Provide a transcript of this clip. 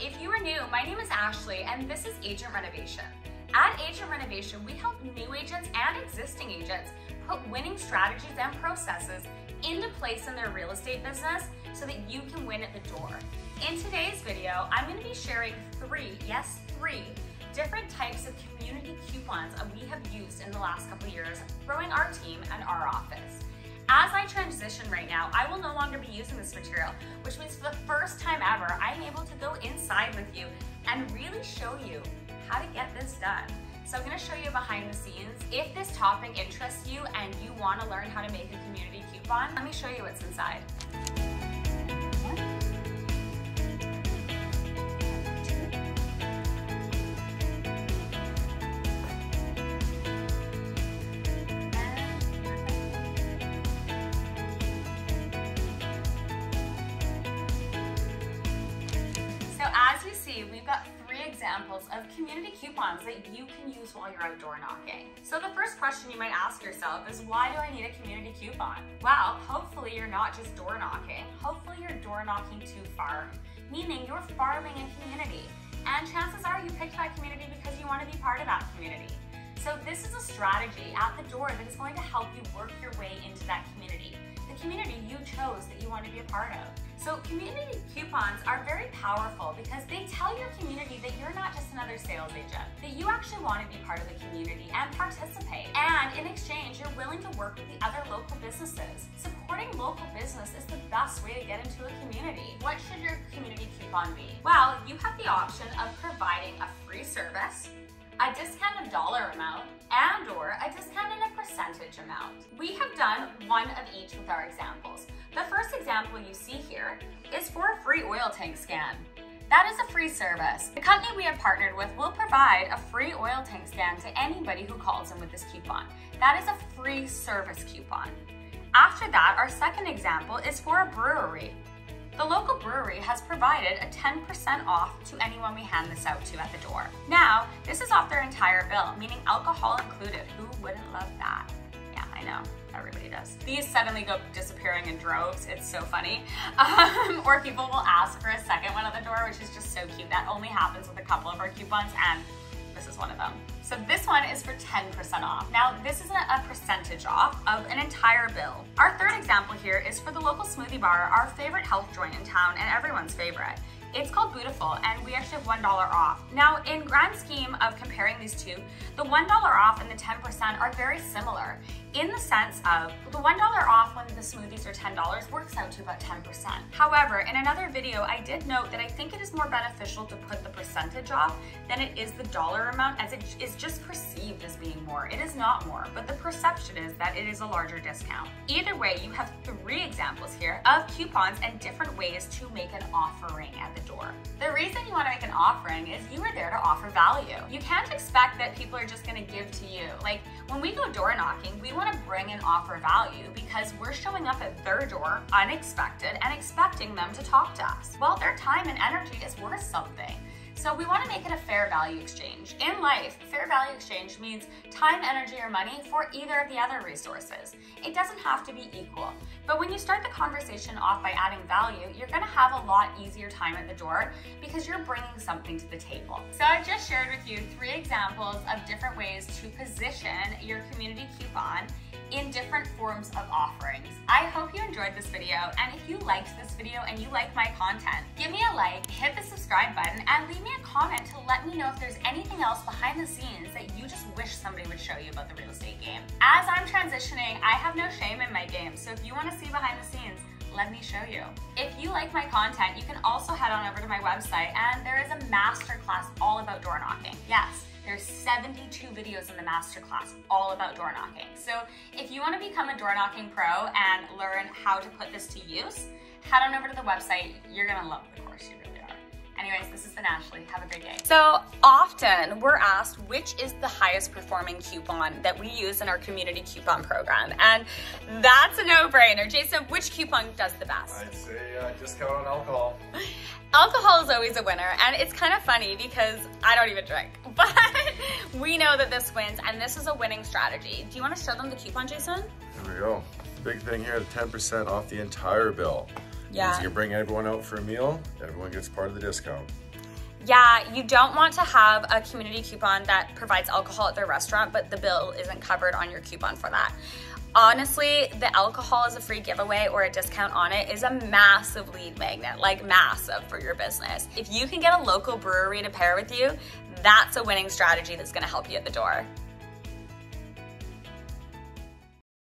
if you are new, my name is Ashley and this is Agent Renovation. At Agent Renovation, we help new agents and existing agents put winning strategies and processes into place in their real estate business so that you can win at the door. In today's video, I'm gonna be sharing three, yes, three, different types of community coupons we have used in the last couple years growing our team and our office. As I transition right now, I will no longer be using this material, which means for the first time ever, I'm able to go inside with you and really show you how to get this done. So I'm gonna show you behind the scenes. If this topic interests you and you wanna learn how to make a community coupon, let me show you what's inside. Examples of community coupons that you can use while you're outdoor knocking. So the first question you might ask yourself is why do I need a community coupon? Well, hopefully you're not just door knocking. Hopefully you're door knocking to farm, meaning you're farming a community. And chances are you picked that community because you want to be part of that community. So this is a strategy at the door that is going to help you work your way into that community, the community you chose that you want to be a part of. So community coupons are very powerful because they tell your community that you're not just another sales agent, that you actually want to be part of the community and participate. And in exchange, you're willing to work with the other local businesses. Supporting local business is the best way to get into a community. What should your community coupon be? Well, you have the option of providing a free service, a discount discounted dollar amount, and or a discounted a percentage amount. We have done one of each with our examples. Is for a free oil tank scan. That is a free service. The company we have partnered with will provide a free oil tank scan to anybody who calls in with this coupon. That is a free service coupon. After that, our second example is for a brewery. The local brewery has provided a 10% off to anyone we hand this out to at the door. Now, this is off their entire bill, meaning alcohol included. Who wouldn't love that? Know everybody does. These suddenly go disappearing in droves. It's so funny. Um, or people will ask for a second one at the door, which is just so cute. That only happens with a couple of our coupons and this is one of them. So this one is for 10% off. Now, this isn't a percentage off of an entire bill. Our third example here is for the local smoothie bar, our favorite health joint in town and everyone's favorite. It's called Beautiful, and we actually have $1 off. Now, in grand scheme of comparing these two, the $1 off and the 10% are very similar in the sense of the $1 off when the smoothies are $10 works out to about 10%. However, in another video, I did note that I think it is more beneficial to put the percentage off than it is the dollar amount as it is just perceived as being more. It is not more, but the perception is that it is a larger discount. Either way, you have three examples here of coupons and different ways to make an offering at the The reason you want to make an offering is you are there to offer value. You can't expect that people are just going to give to you. Like when we go door knocking, we want to bring and offer value because we're showing up at their door unexpected and expecting them to talk to us. Well, their time and energy is worth something. So we want to make it a fair value exchange. In life, fair value exchange means time, energy, or money for either of the other resources. It doesn't have to be equal. But when you start the conversation off by adding value, you're going to have a lot easier time at the door because you're bringing something to the table. So I just shared with you three examples of different ways to position your community coupon in different forms of offerings. I hope you enjoyed this video, and if you liked this video and you like my content, give me a like, hit the subscribe button, and leave me a comment to let me know if there's anything else behind the scenes that you just wish somebody would show you about the real estate game. As I'm transitioning, I have no shame in my game, so if you wanna see behind the scenes, let me show you. If you like my content, you can also head on over to my website and there is a masterclass all about door knocking. Yes, there's 72 videos in the masterclass all about door knocking. So if you wanna become a door knocking pro and learn how to put this to use, head on over to the website. You're gonna love the course, you really are. Anyways, this has been Ashley. Have a great day. So often we're asked which is the highest performing coupon that we use in our community coupon program. And that's a no-brainer. Jason, which coupon does the best? I'd say uh, discount on alcohol. Alcohol is always a winner, and it's kind of funny because I don't even drink, but we know that this wins, and this is a winning strategy. Do you want to show them the coupon, Jason? There we go. Big thing here, 10% off the entire bill. Yeah. Means you bring everyone out for a meal, everyone gets part of the discount. Yeah, you don't want to have a community coupon that provides alcohol at their restaurant, but the bill isn't covered on your coupon for that. Honestly, the alcohol as a free giveaway or a discount on it is a massive lead magnet, like massive for your business. If you can get a local brewery to pair with you, that's a winning strategy that's gonna help you at the door.